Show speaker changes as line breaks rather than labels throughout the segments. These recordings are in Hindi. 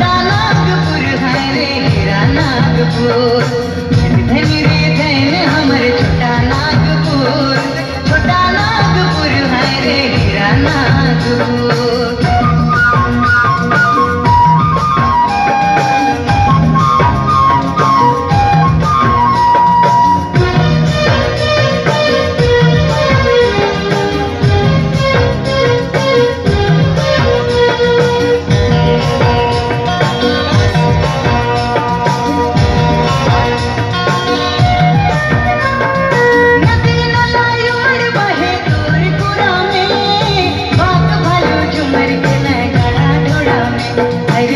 नागपुर है रे मेरा नागपुर धन धन रे धन, हमर नागपुर छोटा नागपुर है रे मेरा नागपुर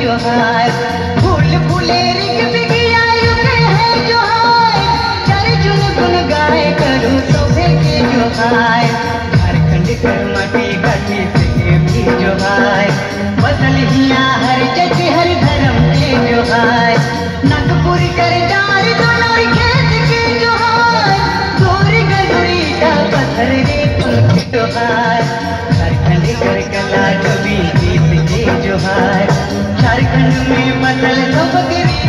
जोहार फूल फूले रिक बिगिया युगे है जोहार चर चुन गुन गाए करो सोभे के जोहार झारखंड कर माटी घाटी से भी जोहार बदल हिया हर जग हर धर्म के जोहार नागपुर कर डार दोनों खेत के जोहार गोरी गगरी का पत्थर रे जोहार